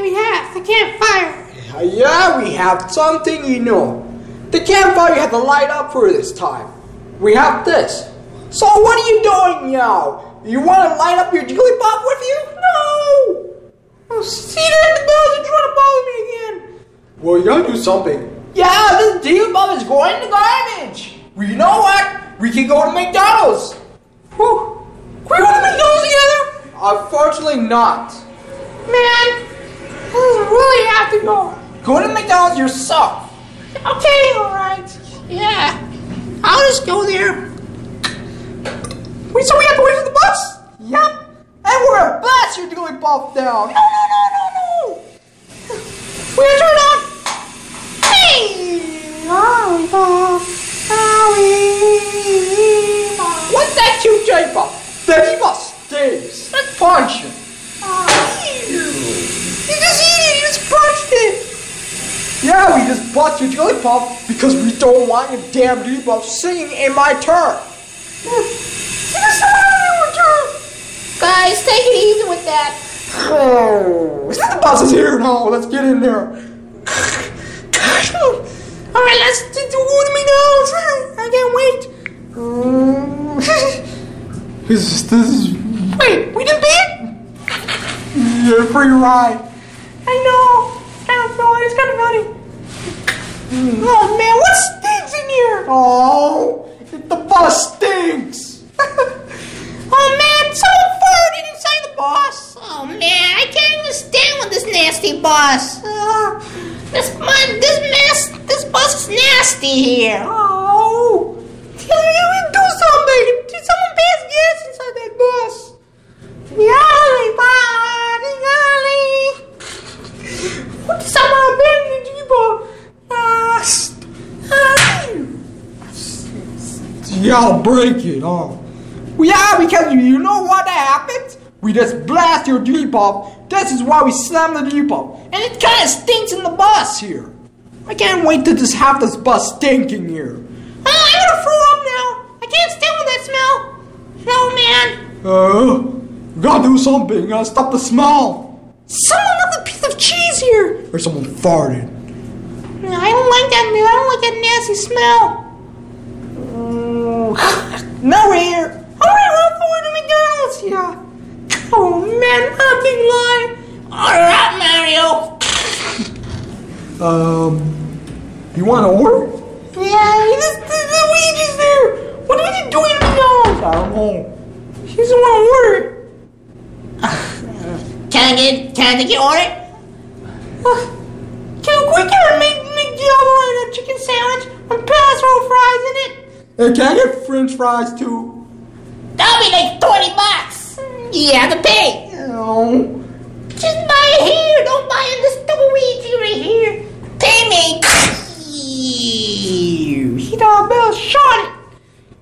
we have? The campfire. Yeah, we have something you know. The campfire you have to light up for this time. We have this. So what are you doing now? You want to light up your Jigglypuff with you? No! Oh, see that the Bowser trying to bother me again. Well, you gotta do something. Yeah, this Jigglypuff is going in the garbage. Well, you know what? We can go to McDonald's. Whew. Can we go to McDonald's together? Unfortunately, not. Man, I really have to go. Go to McDonald's yourself. Okay, alright. Yeah. I'll just go there. Wait, so we have to wait for the bus? Yep. And we're gonna blast your Jigglypuff down. No, no, no, no, no. We gotta turn it on. Hey! What's that cute Jigglypuff? The Jigglypuff stinks. Let's punch Just bought Jigglypuff because we don't want your damn Jigglypuff singing in my turn. Guys, take it easy with that. Oh, the bus is here now. Let's get in there. All right, let's do one of me now. I can't wait. This, this is Wait, we didn't pay it? your free ride. I know. Kind of funny. It's kind of funny. Oh man, what stinks in here? Oh, the bus stinks. Oh man, someone farted inside the bus. Oh man, I can't even stand with this nasty bus. Uh, this mud, this mess, this bus is nasty here. Oh, I'll break it. Oh, well, yeah, because you, know what happened? We just blast your Jeep off. This is why we slam the Jeep off. And it kind of stinks in the bus here. I can't wait to just have this bus stinking here. Oh, I'm gonna throw up now. I can't stand with that smell. No, man. Uh, we gotta do something. Gotta stop the smell. Someone left a piece of cheese here. Or someone farted. I don't like that. I don't like that nasty smell. Now we're here. I want to run forward to McDonald's here. Oh man, I'm a big lie. All right, Mario. Um, you want to order? Yeah, this, this, the Luigi's there. What are you doing to McDonald's? I don't know. He doesn't want to order. Can I get? Can I take your order? Hey, can I get French fries too? That'll be like 20 bucks. You have to pay. No. Just buy it here. Don't buy it in this Luigi right here. Pay me. He got a bell shot it.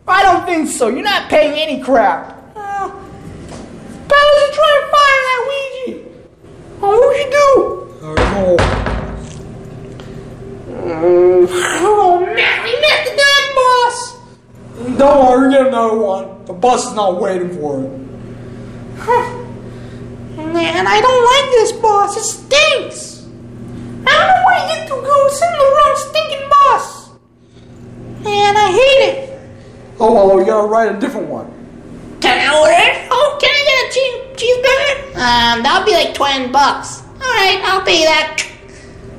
I don't think so. You're not paying any crap. Uh, Bowser trying to fire that Luigi. Oh, what you do? I don't know. Don't worry, we get another one. The bus is not waiting for it. Man, I don't like this boss. It stinks. I don't know why you get to go sit in the wrong stinking bus. Man, I hate it. Oh, well, we gotta ride a different one. Can I order? Oh, can I get a cheese cheeseburger? Um, that'll be like 20 bucks. All right, I'll pay that.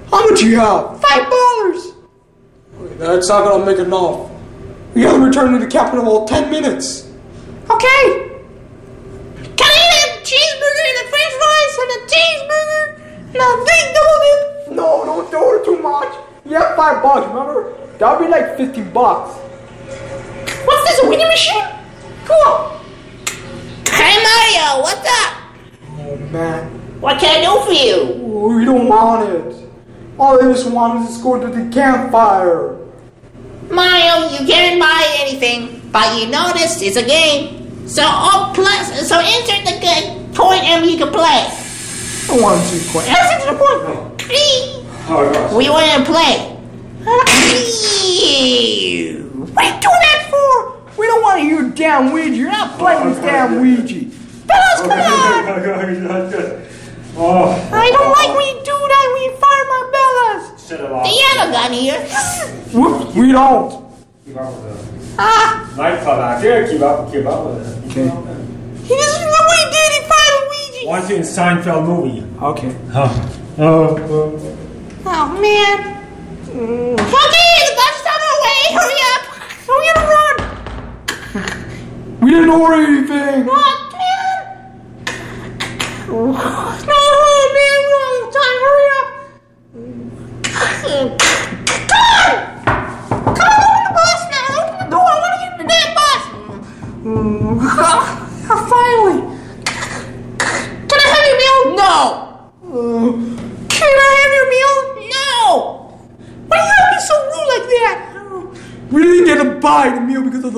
How much you have? Five dollars. That's not gonna make enough. We gotta return to the capital in 10 minutes. Okay. Can I a cheeseburger and a french fries and a cheeseburger and a big dip? No, don't do it too much. You have five bucks, remember? That'll be like 15 bucks. What's this, a winning machine? Cool. Hey Mario, what's up? Oh, man. What can I do for you? We don't want it. All I just want is to go to the campfire. Mario, you can't buy anything, but you know it's a game. So all plus, so insert the good point and you can play. One, quit. Answer to the point. Oh. Wee. We want to play. What are you doing that for? We don't want to hear damn Luigi. You're not playing oh, this damn Luigi. Fellas, come on. Oh, I don't like when lost. Do you have a gun here? We, we don't. Keep up with Ah, the nightclub out here. Keep up, keep up with it. Okay. he doesn't know what he did. He fired Luigi. Want you in Seinfeld movie? Okay. Oh, oh. Oh man. Okay, the bus is on our way. Hurry up. Hurry up run. We didn't order anything. What, man,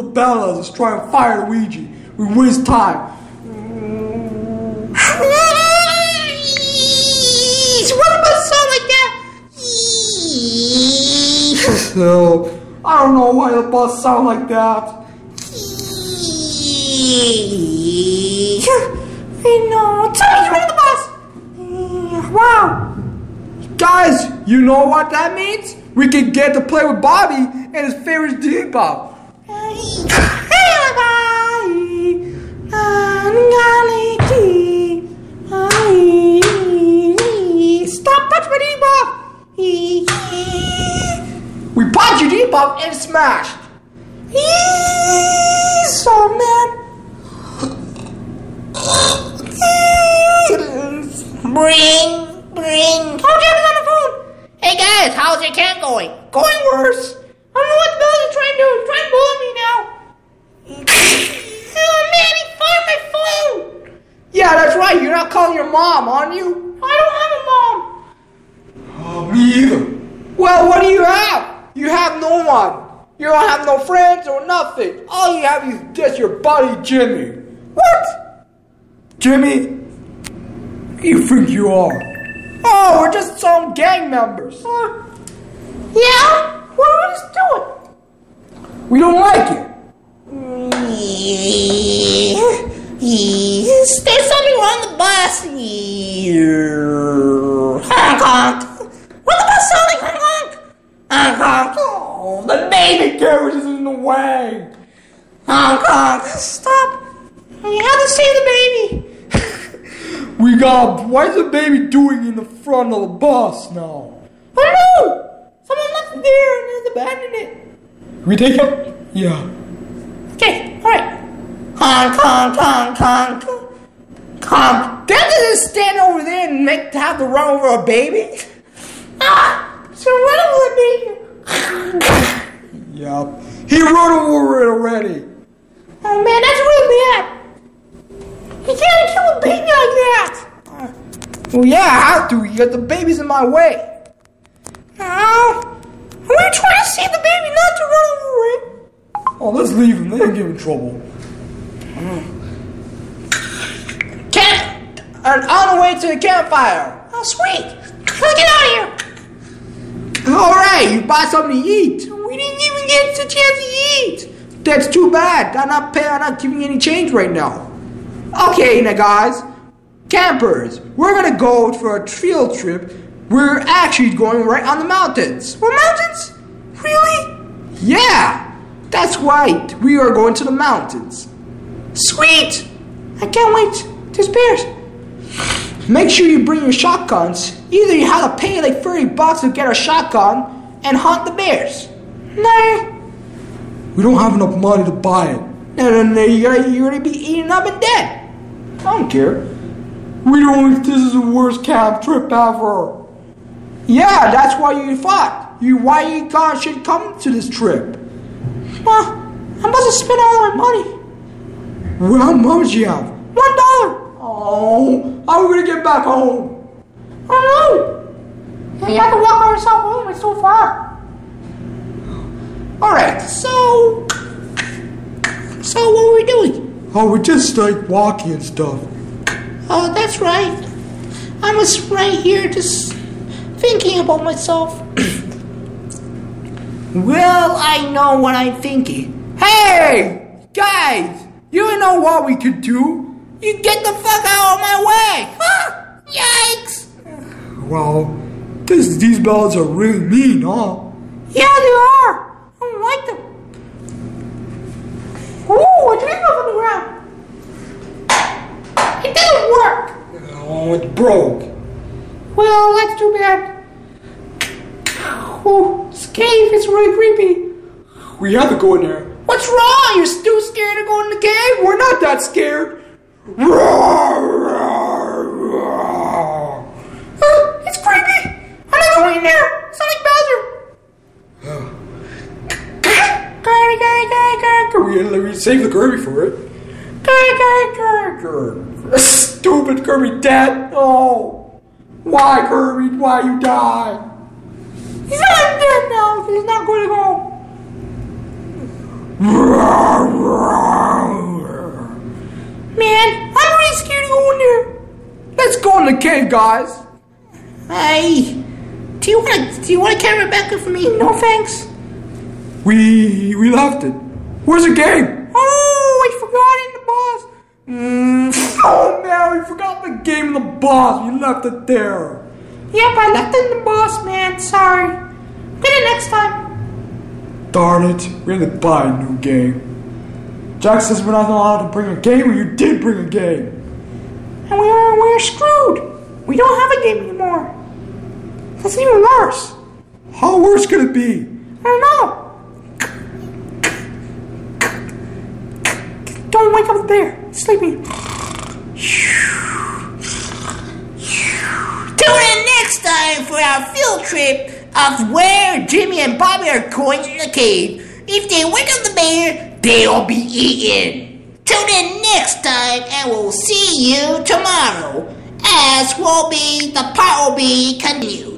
meal because of the Bellas is trying to fire Luigi. We waste time. What about sound like that? So I don't know why the bus sound like that. I know. Tell me you're the bus. Wow. Guys, you know what that means? We can get to play with Bobby and his favorite Depop. And it's smashed. So man. Bring, bring. Oh, Jeff is on the phone. Hey guys, how's your camp going? Going worse. I don't know what the Bills are trying to do. He's trying to bully me now. oh man, he fired my phone. Yeah, that's right. You're not calling your mom, aren't you? I don't have a mom. Oh, me either. Well, what do you have? You have no one. You don't have no friends or nothing. All you have is just your buddy Jimmy. What? Jimmy? Who you think you are? Oh, we're just some gang members. Uh, yeah? What are we just doing? We don't like it. There's something wrong with the bus. Honk honk. What the bus sound like honk honk? Honk. Oh, the baby Carriage is in the way. honk honk. Stop. We have to save the baby. We got. What is the baby doing in the front of the bus now? I don't know. Someone left it there and has abandoned it. We take him? Yeah. Okay, alright. Honk honk honk honk. Honk. That doesn't stand over there and make have to run over a baby. Ah! So run over the baby. Yep. He run over it already. Oh man, that's really bad. You can't kill a baby like that. Well, yeah, I have to You got the baby's in my way. Oh, we're trying to save the baby, not to run over it. Oh, let's leave him. They ain't give him trouble. Camp. And on the way to the campfire. Oh, sweet. Let's get out of here. All right, you buy something to eat. We didn't even get a chance to eat. That's too bad. I'm not paying. I'm not giving you any change right now. Okay, now guys, campers, we're gonna go for a field trip. We're actually going right on the mountains. What mountains? Really? Yeah, that's right. We are going to the mountains. Sweet. I can't wait. There's bears. Make sure you bring your shotguns. Either you have to pay like 30 bucks to get a shotgun and hunt the bears. No. We don't have enough money to buy it. No, no, no, you're gonna, be eaten up and dead. I don't care. We don't, this is the worst camp trip ever. Yeah, that's why you fought. You, why you guys should come to this trip. Well, I'm about to spend all my money. Well, how much you have? One dollar. Oh, how are we gonna get back home? I don't know. You have to walk by yourself home. It's so far. Alright, so. So what were we doing? Oh, we're just like walking and stuff. Oh, that's right. I was right here just thinking about myself. Well, I know what I'm thinking. Hey, guys, you know what we could do? You get the fuck out of my way! Ah, yikes! Well, This, these bells are really mean, huh? Yeah, they are. I don't like them. Ooh, a tree fell on the ground. It didn't work. Oh, it broke. Well, that's too bad. Ooh, this cave is really creepy. We have to go in there. What's wrong? You're still scared of going in the cave? We're not that scared. It's creepy. I'm not going in there. Like Bowser. Gary, Gary, Gary, Gary, We, we saved the Kirby for it. Gary, Gary, Gary. Stupid Kirby dead. Oh, why Kirby? Why you die? He's not dead now. He's not going to go. Man, I'm really scared to go in there. Let's go in the cave, guys. Hey, do you want to? Do you want to carry Rebecca for me? No thanks. We we left it. Where's the game? Oh, I forgot in the boss. Mm, oh man, we forgot the game in the boss. We left it there. Yep, I left it in the boss, man. Sorry. Get it next time. Darn it, we had to buy a new game. Jack says we're not allowed to bring a game, and you did bring a game. And we are we're screwed. We don't have a game anymore. That's even worse. How worse could it be? I don't know. Don't wake up there. It's sleeping. Tune in next time for our field trip of where Jimmy and Bobby are going in the cave. If they wake up the bear, they'll be eaten. Tune in next time and we'll see you tomorrow. As will be the part will be continued.